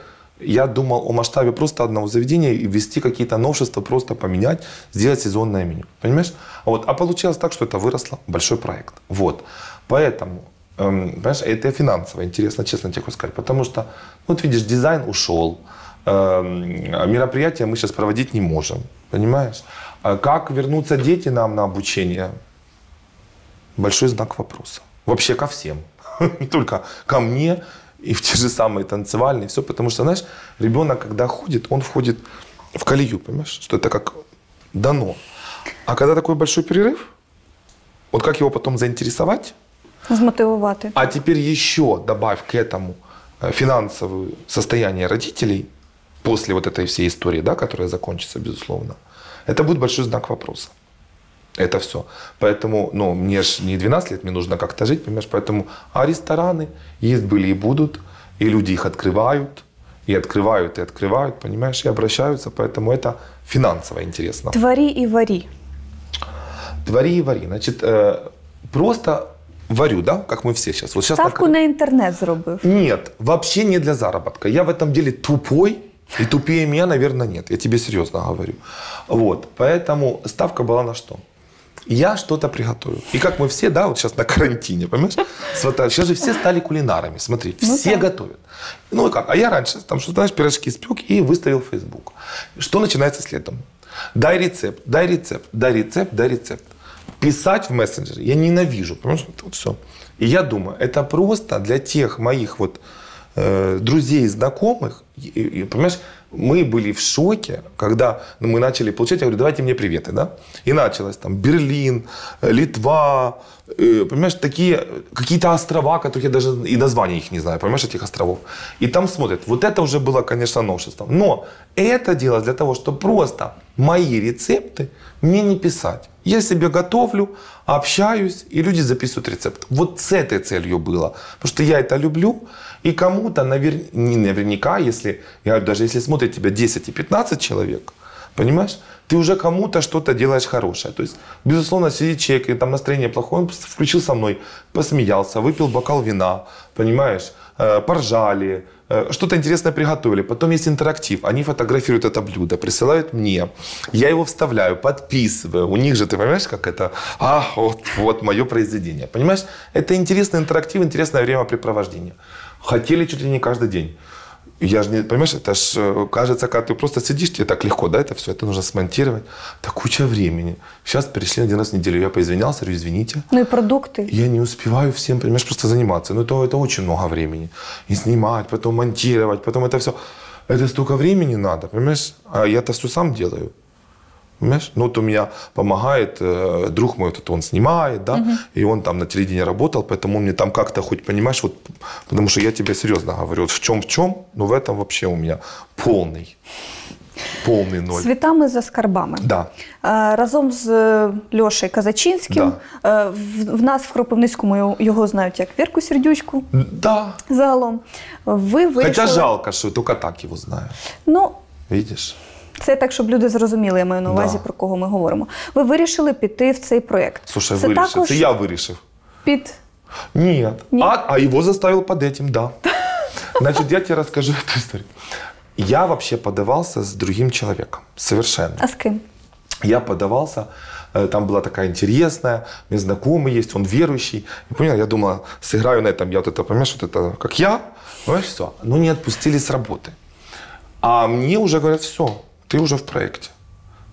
я думал о масштабе просто одного заведения и ввести какие-то новшества, просто поменять, сделать сезонное меню. Понимаешь? Вот. А получилось так, что это выросло большой проект. Вот. Поэтому, понимаешь, это финансово интересно, честно тебе хочу сказать. Потому что, вот видишь, дизайн ушел, эм, мероприятия мы сейчас проводить не можем. Понимаешь? А как вернутся дети нам на обучение? Большой знак вопроса. Вообще ко всем. *laughs* Не только ко мне и в те же самые танцевальные. Все, потому что, знаешь, ребенок, когда ходит, он входит в колею, понимаешь? Что это как дано. А когда такой большой перерыв, вот как его потом заинтересовать? Змотивувати. А теперь еще добавь к этому э, финансовое состояние родителей после вот этой всей истории, да, которая закончится, безусловно. Это будет большой знак вопроса. Это все. Поэтому, ну, мне же не 12 лет, мне нужно как-то жить, понимаешь? Поэтому, а рестораны есть, были и будут, и люди их открывают, и открывают, и открывают, понимаешь, и обращаются, поэтому это финансово интересно. Тварі і варі. Твори и вари. Значит, э, просто варю, да, как мы все сейчас. Вот сейчас Ставку на інтернет зробив. Нет, вообще не для заработка. Я в этом деле тупой, и тупее меня, наверное, нет. Я тебе серьезно говорю. Вот, поэтому ставка была на что? Я что-то приготовил. И как мы все, да, вот сейчас на карантине, понимаешь? Сейчас же все стали кулинарами, смотри, все так. готовят. Ну и как? А я раньше, там, что знаешь, пирожки спек и выставил в Facebook. Что начинается следом? Дай рецепт, дай рецепт, дай рецепт, дай рецепт. Писать в мессенджере я ненавижу, понимаешь, это вот все. И я думаю, это просто для тех моих вот э, друзей, знакомых, и- и, понимаешь, мы были в шоке, когда ну, мы начали получать, я говорю, давайте мне приветы, да? И началось там Берлин, э, Литва, э, понимаешь, такие какие-то острова, которых я даже и названия их не знаю, понимаешь, этих островов. И там смотрят, вот это уже было, конечно, новшеством. Но это дело для того, чтобы просто мои рецепты мне не писать. Я себе готовлю, общаюсь, и люди записывают рецепт. Вот с этой целью было. Потому что я это люблю, и кому-то навер... не наверняка, если, я даже если смотрит тебя 10 и 15 человек, Понимаешь? Ты уже кому-то что-то делаешь хорошее. То есть, безусловно, сидит человек, и там настроение плохое, он включил со мной, посмеялся, выпил бокал вина, понимаешь, поржали, э, что-то интересное приготовили. Потом есть интерактив. Они фотографируют это блюдо, присылают мне. Я его вставляю, подписываю. У них же, ты понимаешь, как это? А, вот, вот мое произведение. Понимаешь? Это интересный интерактив, интересное времяпрепровождение. Хотели чуть ли не каждый день. Я же не, понимаешь, это ж э, кажется, когда ты просто сидишь, тебе так легко, да, это все, это нужно смонтировать. Так куча времени. Сейчас перешли один раз в неделю. Я поизвинялся, говорю, извините. Ну и продукты. Я не успеваю всем, понимаешь, просто заниматься. Ну это, это очень много времени. И снимать, потом монтировать, потом это все. Это столько времени надо, понимаешь? А я это все сам делаю. Понимаешь? Ну, вот у меня помогает э, друг мой, вот он снимает, да, угу. и он там на телевидении работал, поэтому он мне там как-то хоть, понимаешь, вот, потому что я тебе серьезно говорю, вот в чем в чем, но в этом вообще у меня полный. Повний ноль. Світами за скарбами. Да. Разом з е, Льошею Казачинським. Да. Е, в, в нас в Кропивницькому його знають як Вірку Сердючку. Да. Загалом. Ви вирішили... Хоча жалко, що тільки так його знаю. Ну, Видиш? Це так, щоб люди зрозуміли, я маю на увазі, да. про кого ми говоримо. Ви вирішили піти в цей проєкт. Слушай, це вирішив. Також... Це я вирішив. Під... Нет. Нет. А, а его заставил под этим, да. Значит, я тебе расскажу эту *laughs* историю. Я вообще подавался с другим человеком. Совершенно. А с кем? Я подавался, э, там была такая интересная, мне знакомый есть, он верующий. И понял, я думал, сыграю на этом, я вот это, понимаешь, вот это, как я, понимаешь, все. Но не отпустили с работы. А мне уже говорят, все, ты уже в проекте.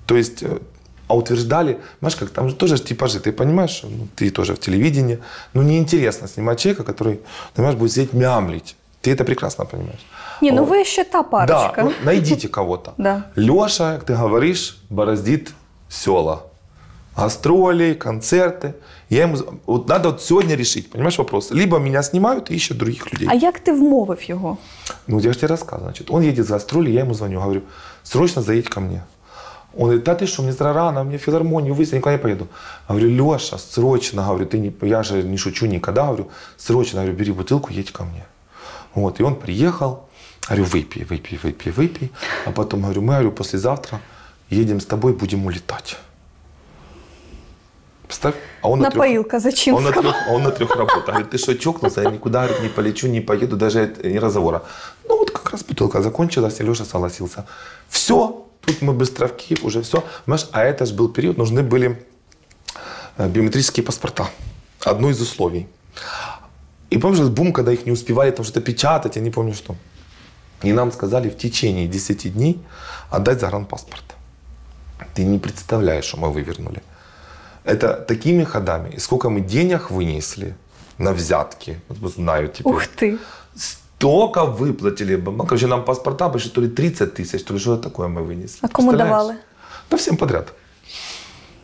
То есть, э, а утверждали, знаешь, как там тоже типажи, ты понимаешь, ну, ты тоже в телевидении, ну неинтересно снимать человека, который, понимаешь, будет сидеть мямлить. Ты это прекрасно понимаешь. Не, ну вы еще та парочка. Да, ну, найдите кого-то. *laughs* Да. Леша, как ты говоришь, бороздит села. Гастроли, концерты. Я ему... Вот надо вот сегодня решить, понимаешь, вопрос. Либо меня снимают и ищут других людей. А як ти вмовив його? Ну, я же тебе рассказывал. Значит, он едет с гастроли, я ему звоню, говорю, срочно заедь ко мне. Он говорит, да ты что, мне рано, мне филармонию я никуда не поеду. Я говорю, Леша, срочно, говорю, ты не, я же не шучу никогда, говорю, срочно, говорю, бери бутылку, едь ко мне. Вот, и он приехал, говорю, выпей, выпей, выпей, выпей. А потом говорю, мы, говорю, послезавтра едем с тобой, будем улетать. Представь, а он Напоил на трех, он на трех, а он на трех работах. Говорит, ты что, чокнулся? Я никуда говорит, не полечу, не поеду, даже не разговора. Ну вот как раз бутылка закончилась, и Леша согласился. Все, тут мы без травки, уже все. Понимаешь, а это же был период, нужны были э, биометрические паспорта. Одно из условий. И помнишь, бум, когда их не успевали там что-то печатать, я не помню что. И нам сказали в течение 10 дней отдать загранпаспорт. Ты не представляешь, что мы вывернули. Это такими ходами. И сколько мы денег вынесли на взятки. Вот знаю теперь. Ух ты. Столько выплатили. Ну, короче, нам паспорта почти то ли 30 тысяч, то ли что такое мы вынесли. А кому давали? Да всем подряд.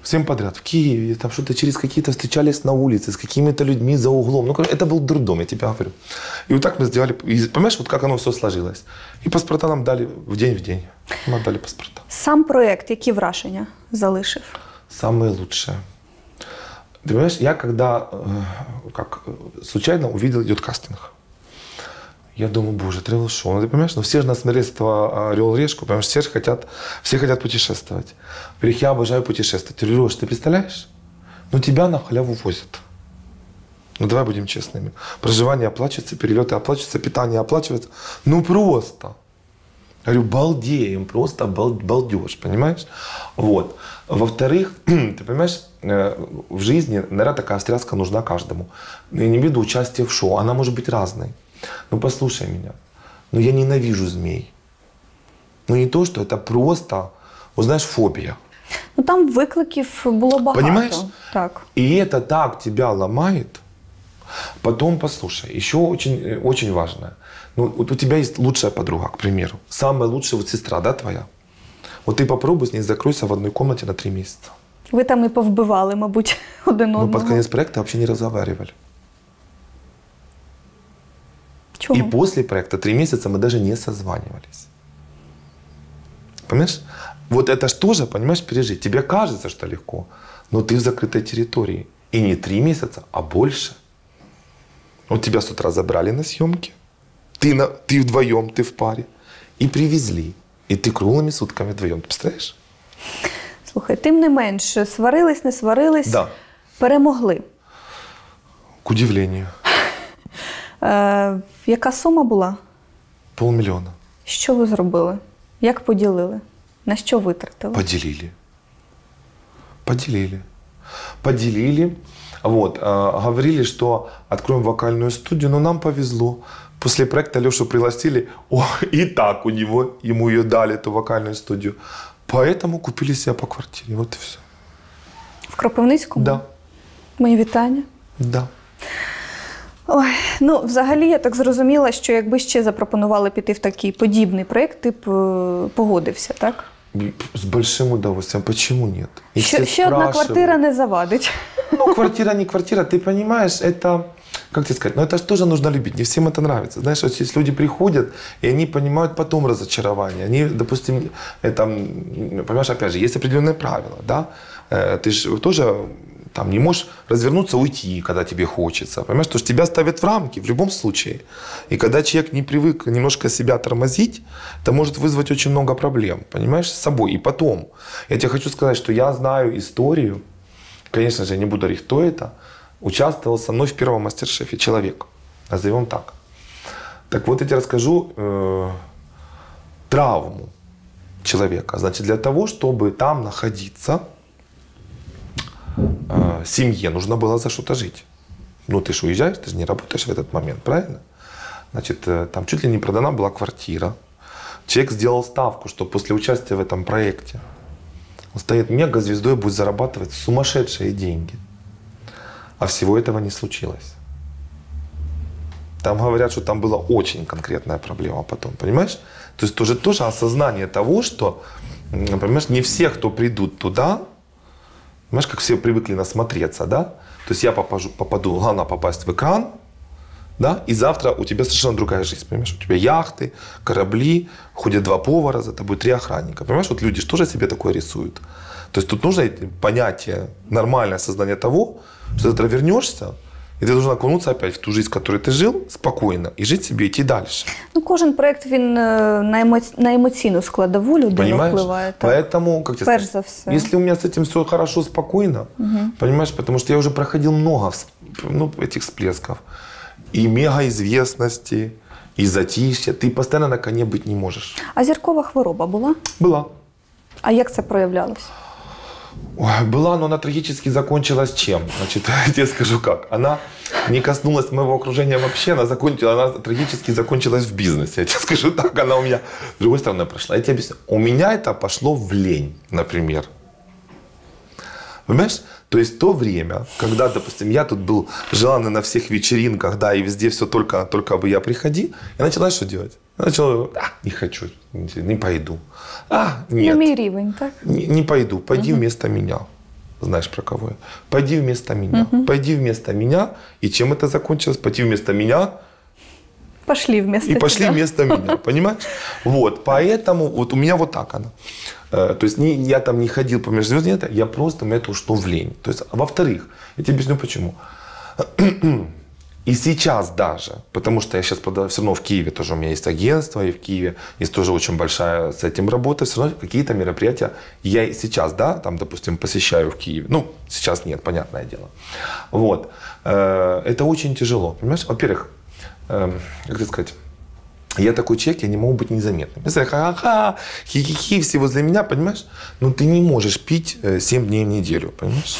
Всем подряд. В Киеве, там что-то через какие-то встречались на улице, с какими-то людьми за углом. Ну, это был дурдом, я тебе говорю. И вот так мы сделали. И, понимаешь, вот как оно все сложилось. И паспорта нам дали в день в день. Мы отдали паспорта. Сам проект, які враження залишив? Самые лучшие. Ты понимаешь, я когда э, как случайно увидел идет кастинг. Я думаю, боже, тревел шоу. Ну, ты понимаешь, ну все же на смотрели с этого Орел Решку, потому что все же хотят, все хотят путешествовать. Во-первых, я обожаю путешествовать. Говорю, ты представляешь? Ну тебя на халяву возят. Ну давай будем честными. Проживание оплачивается, перелеты оплачиваются, питание оплачивается. Ну просто. Я говорю, балдеем, просто балдеж, понимаешь? Вот. Во-вторых, *clears throat* ты понимаешь, э, в жизни, наверное, такая стряска нужна каждому. Я не имею в виду участие в шоу, она может быть разной. Ну послушай меня, ну я ненавижу змей. Ну не то, что это просто, вот знаешь, фобия. Ну там викликів було багато. Понимаешь? Так. И это так тебя ломает. Потом, послушай, еще очень, э, очень важное. Ну, вот у тебя есть лучшая подруга, к примеру. Самая лучшая вот сестра, да, твоя? Вот ты попробуй с ней закройся в одной комнате на три месяца. Ви там і повбивали, мабуть, *laughs* один одного. Мы под конец проекта вообще не разговаривали. Чего? И после проекта три месяца мы даже не созванивались. Понимаешь? Вот это ж тоже, понимаешь, пережить. Тебе кажется, что легко, но ты в закрытой территории. И не три месяца, а больше. Вот тебя с утра забрали на съемки. Ты, на, ты вдвоем, ты в паре. И привезли. И ты круглыми сутками вдвоем. Ты представляешь? Слухай, тим не менш, сварились, не сварились, Да. перемогли. К удивлению. Е, яка сума була? Полмиллиона. Що ви зробили? Як поділили? На що витратили? Поделили. Поделили. Поделили. Вот. а, говорили, что откроем вокальную студию, но нам повезло. После проекта Лешу пригласили. О, и так у него, ему ее дали, эту вокальную студию. Поэтому купили себе по квартире. Вот и все. В Кропивницькому? Да. Мої вітання. Да. Ой, ну взагалі я так зрозуміла, що якби ще запропонували піти в такий подібний проєкт, ти б е, погодився, так? С большим удовольствием. Почему нет? И Ще, все ще одна спрашивают. квартира не завадить. Ну, квартира не квартира, ты понимаешь, это, как тебе сказать, ну это же тоже нужно любить, не всем это нравится. Знаешь, вот если люди приходят, и они понимают потом разочарование, они, допустим, это, м, понимаешь, опять же, есть определенные правила, да, Э, ты же тоже там не можешь развернуться, уйти, когда тебе хочется. Понимаешь, что тебя ставят в рамки в любом случае. И когда человек не привык немножко себя тормозить, это может вызвать очень много проблем, понимаешь, с собой. И потом, я тебе хочу сказать, что я знаю историю, конечно же, я не буду говорить, кто это, участвовал со мной в первом мастер-шефе человек, назовем так. Так вот, я тебе расскажу э, травму человека. Значит, для того, чтобы там находиться, э, семье нужно было за что-то жить. Ну, ты же уезжаешь, ты же не работаешь в этот момент, правильно? Значит, э, там чуть ли не продана была квартира. Человек сделал ставку, что после участия в этом проекте он станет мегазвездой, будет зарабатывать сумасшедшие деньги. А всего этого не случилось. Там говорят, что там была очень конкретная проблема потом, понимаешь? То есть тоже, тоже осознание того, что, понимаешь, не все, кто придут туда, понимаешь, как все привыкли насмотреться, да? То есть я попажу, попаду, главное попасть в экран, да, и завтра у тебя совершенно другая жизнь, понимаешь? У тебя яхты, корабли, ходят два повара, за тобой три охранника, понимаешь? Вот люди же тоже себе такое рисуют. То есть тут нужно понятие, нормальное сознание того, что ты завтра вернешься, и ты должен окунуться опять в ту жизнь, в которой ты жил, спокойно, и жить себе, идти дальше. Ну, кожен проєкт він е, на, емоці... на емоційну складову людини Понимаешь? впливає. Так. Поэтому, как тебе Перш сказать, за все. если у меня с этим все хорошо, спокойно, понимаешь, потому что я уже проходил много вс- ну, этих всплесков. И мегаизвестности, и затишья. Ты постоянно на коне быть не можешь. А зіркова хвороба була? Была. А як це проявлялось? Ой, была, но она трагически закончилась чем? Значит, *laughs* я тебе скажу как. Она не коснулась моего окружения вообще, она, закончила, она трагически закончилась в бизнесе. Я тебе *laughs* скажу так, она у меня с другой стороны прошла. Я тебе объясню. У меня это пошло в лень, например. Понимаешь? То есть то время, когда, допустим, я тут был желанный на всех вечеринках, да, и везде все только, только бы я приходи, я начала что делать? Я начала, а, не хочу, не, пойду. А, На нет. мій рівень, так? Не, не пойду, пойди вместо меня. Знаешь про кого я? Пойди вместо меня. Пойди вместо меня. И чем это закончилось? Пойди вместо меня Пошли вместо и пошли тебя. вместо меня. *laughs* Понимаешь? Вот. Поэтому вот у меня вот так оно. Э, То есть не, я там не ходил по межзвездным, нет, я просто мне это ушло в лень. То есть, во-вторых, я тебе объясню почему. *clears throat* И сейчас даже, потому что я сейчас все равно в Киеве тоже у меня есть агентство, и в Киеве есть тоже очень большая с этим работа, все равно какие-то мероприятия я и сейчас, да, там, допустим, посещаю в Киеве. Ну, сейчас нет, понятное дело. Вот. Э, Это очень тяжело, понимаешь? Во-первых, эм, как сказать, я такой человек, я не могу быть незаметным. Если ха-ха, хи-хи-хи, все возле меня, понимаешь? Но ты не можешь пить 7 дней в неделю, понимаешь?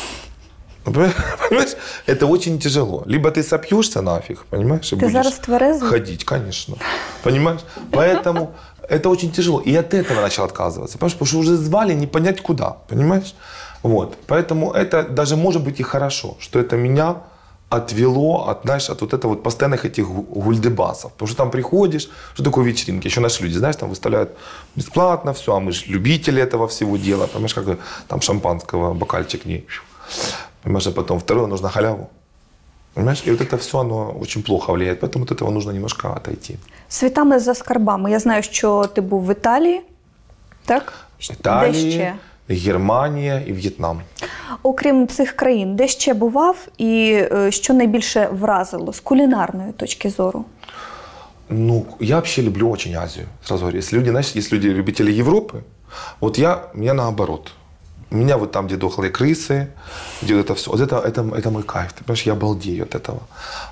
Понимаешь? Это очень тяжело. Либо ты сопьешься нафиг, понимаешь? и Ты зараз тверезый? Ходить, конечно. Понимаешь? Поэтому это очень тяжело. И от этого начал отказываться. Понимаешь? Потому что уже звали не понять куда. Понимаешь? Вот. Поэтому это даже может быть и хорошо, что это меня отвело от, знаешь, от вот этого вот постоянных этих гу- гульдебасов. Потому что там приходишь, что такое вечеринки? Еще наши люди, знаешь, там выставляют бесплатно все, а мы же любители этого всего дела. Понимаешь, как там шампанского, бокальчик не... Понимаешь, а потом второе, нужно халяву. Понимаешь? И вот это все, оно очень плохо влияет. Поэтому от этого нужно немножко отойти. Світами за скарбами. Я знаю, що ти був в Італії, так? Де Италия, ще? Германия и Вьетнам. Окрім цих країн, де ще бував і е, що найбільше вразило з кулінарної точки зору? Ну, я вообще люблю очень Азию. Сразу говорю, если люди, знаешь, есть люди любители Европы, вот я, меня наоборот. У меня вот там, где дохлые крысы, где вот это все, вот это, это, это мой кайф, ты понимаешь, я балдею от этого.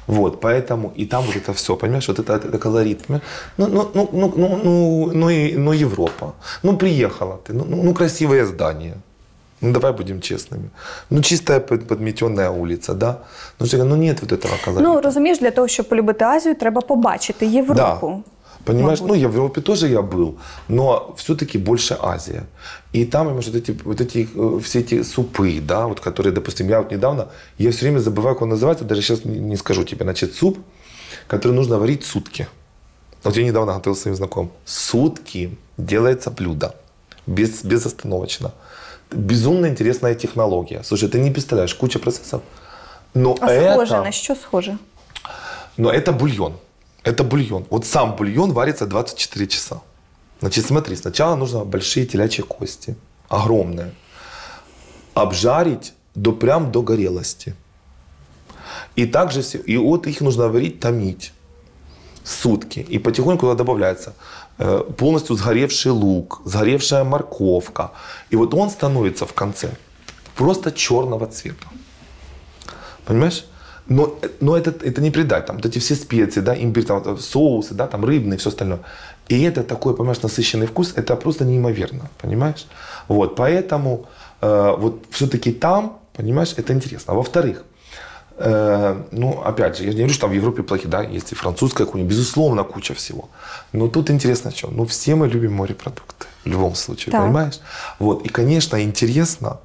Вот, поэтому, и там вот это все, понимаешь, вот это, это колорит, понимаешь? Ну, ну, ну, ну, ну, ну, ну, и, ну, Европа. Ну, приехала ты, ну, ну, ну, красивое здание. Ну, давай будем честными. Ну, чистая под- подметенная улица, да? Ну, что, ну нет вот этого колорита. Ну розумієш, для того, щоб полюбити Азію, треба побачити Європу. Понимаешь, Мабуть. ну, в Европе тоже я был, но все-таки больше Азия. И там, вот эти, вот эти э, все эти супы, да, вот которые, допустим, я вот недавно, я все время забываю, как он называется, даже сейчас не, скажу тебе, значит, суп, который нужно варить сутки. Вот я недавно готовил своим знакомым. Сутки делается блюдо, без, безостановочно. Безумно интересная технология. Слушай, ты не представляешь, куча процессов. Но А это... схоже на що схоже? Но это бульон. Это бульон. Вот сам бульон варится 24 часа. Значит, смотри, сначала нужно большие телячьи кости, огромные, обжарить до прям до горелости. И также все, и вот их нужно варить, томить сутки. И потихоньку туда добавляется э, полностью сгоревший лук, сгоревшая морковка. И вот он становится в конце просто черного цвета. Понимаешь? Но, но это, это не придать, там, вот эти все специи, да, имбирь, там, соусы, да, там, рыбные, все остальное. И это такой, понимаешь, насыщенный вкус, это просто неимоверно, понимаешь? Вот, поэтому э, вот все-таки там, понимаешь, это интересно. А во-вторых, э, ну, опять же, я не говорю, что там в Европе плохие, да, есть и французская кухня, безусловно, куча всего. Но тут интересно что, ну, все мы любим морепродукты, в любом случае, Так. понимаешь? Вот, и, конечно, интересно,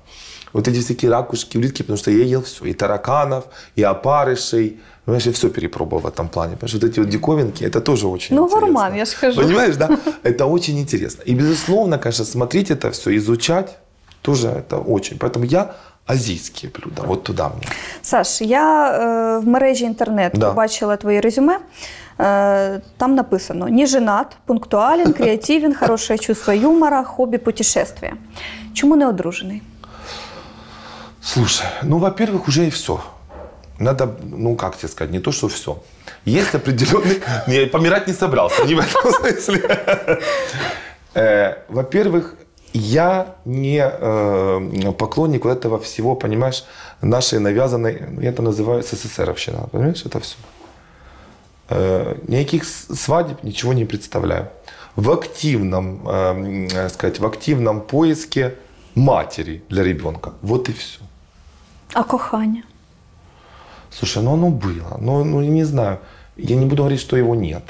вот эти всякие ракушки, улитки, потому что я ел все. И тараканов, и опарышей. Понимаешь, я все перепробовал в этом плане. Понимаешь, вот эти вот диковинки, это тоже очень Ну, интересно. гурман, я ж скажу. Понимаешь, да? Это очень интересно. И, безусловно, конечно, смотреть это все, изучать, тоже это очень. Поэтому я азийские блюда, вот туда мне. Саш, я е, в мережі інтернет Да. побачила твоє резюме. Е, там написано: не женат, пунктуален, креативен, *laughs* хорошее чувство юмора, хобі путешествия. Чому не одружений? Слушай, ну, во-первых, уже и все. Надо, ну, как тебе сказать, не то, что все. Есть определенный... Я *laughs* помирать не собрался, не в этом *laughs* смысле. Э, Во-первых, я не э, поклонник вот этого всего, понимаешь, нашей навязанной, ну, я это называю СССРовщина, понимаешь, это все. Э, Никаких свадеб ничего не представляю. В активном, сказать, в активном поиске матери для ребенка. Вот и все. А кохання? Слушай, ну оно было. Ну, ну, я не знаю. Я не буду говорить, что его нет.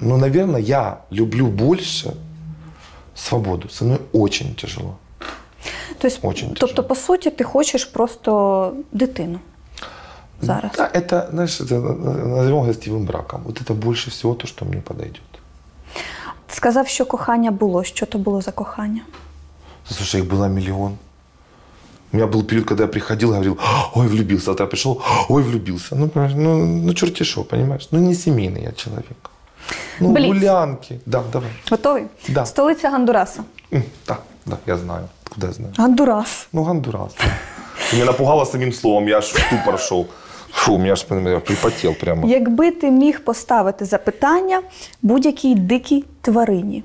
Но, наверное, я люблю больше свободу. Со мной очень тяжело. Тобто, Очень тобто, тяжело. по суті, ти хочеш просто дитину зараз. Да, это, знаешь, это э, назовем гостевым браком. Вот это больше всего то, что мне подойдет. Сказав, що кохання було. Що то було за кохання? Слушай, их было миллион. У меня был период, когда я приходил, говорил, ой, влюбился. Завтра я пришел, ой, влюбился. Ну, понимаешь, ну, ну черти шо, понимаешь? Ну, не семейный я человек. Ну, Блиц. гулянки. Да, давай. Готовий? Да. Столиця Гондураса. М, Да, да, я знаю. Откуда я знаю? Гондурас. Ну, Гондурас. да. Ты меня напугала самим словом, я аж в ступор шел. Фу, у меня аж я припотел прямо. Якби ти міг поставити запитання будь-якій дикій тварині,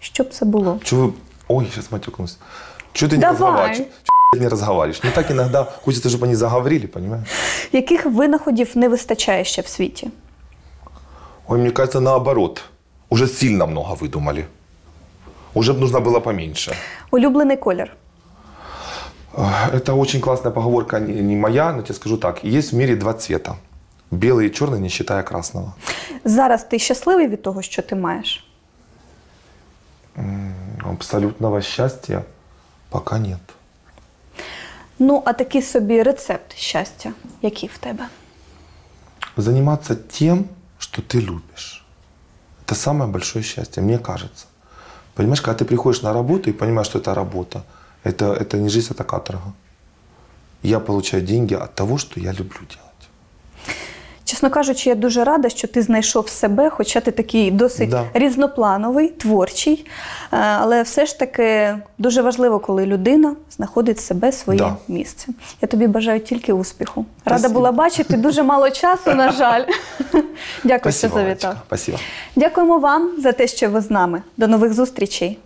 що б це було? Че вы... Ой, сейчас матюкнулся. Че ты не Давай. разговариваешь? Чё ты не разговариваешь? Не так иногда хочется, чтобы они заговорили, понимаешь? Яких винаходів не вистачає ще в світі? Ой, мне кажется, наоборот. Уже сильно много выдумали. Уже бы нужно было поменьше. Улюблений колір. Ах, Это очень классная поговорка, не не моя, но тебе скажу так. Есть в мире два цвета. Белый и черный, не считая красного. Зараз ти щасливий від того, що ти маєш? Абсолютного счастья пока нет. Ну, а такий собі рецепт щастя, який в тебе? Заниматься тем, что ты любишь. Это самое большое счастье, мне кажется. Понимаешь, когда ты приходишь на работу и понимаешь, что это работа, это, это не жизнь, это каторга. Я получаю деньги от того, что я люблю делать. Чесно кажучи, я дуже рада, що ти знайшов себе, хоча ти такий досить Да. різноплановий, творчий. Е, Але все ж таки дуже важливо, коли людина знаходить себе своє Да. місце. Я тобі бажаю тільки успіху. Рада Спасибо. була бачити дуже мало часу, на жаль. *laughs* Дякую, що Спасибо, завітав. Дякуємо вам за те, що ви з нами. До нових зустрічей.